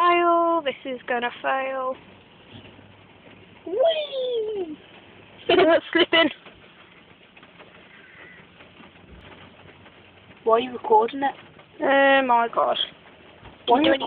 fail. This is gonna fail. Whee! That's slipping. Why are you recording it? Oh my god. Why are you recording